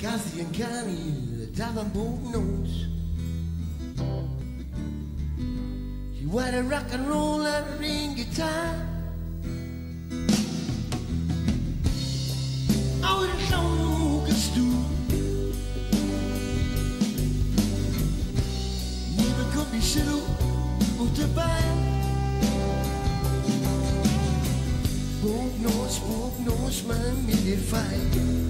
Kathy and Connie, the tavern both knows. He went a rock and roll and a ring guitar. I known who could stew. Never could be settled, but to buy. Both knows, both knows, man, me did fight.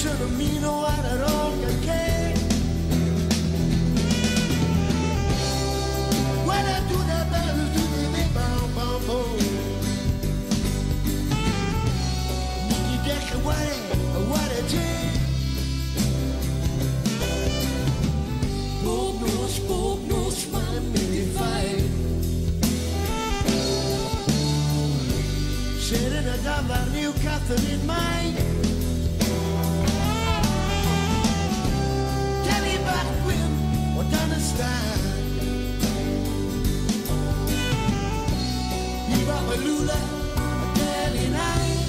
should have me no one at all Sitting a dollar, new or Donna style. Viva Balula, a daily night.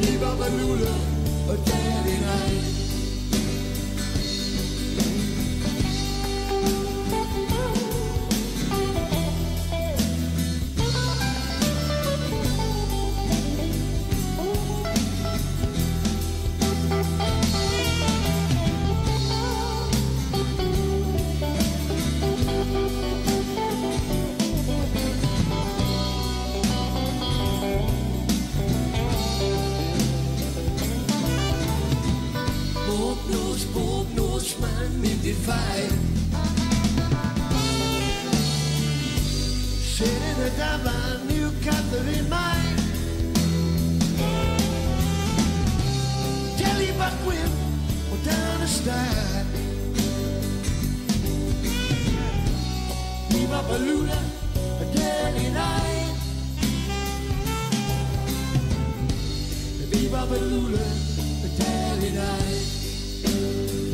Viva Balula, a daily night. Divide. Sitting a diamond, new Catherine mine. Jelly back with, or down the style. A daily night. Viva Balula, a daily night.